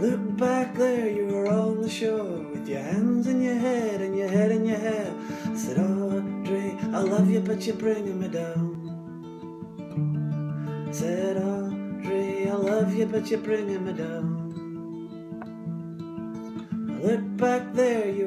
Look back there, you were on the shore with your hands in your head and your head in your hair. I said, Audrey, I love you, but you're bringing me down. I said, Audrey, I love you, but you're bringing me down. Look back there, you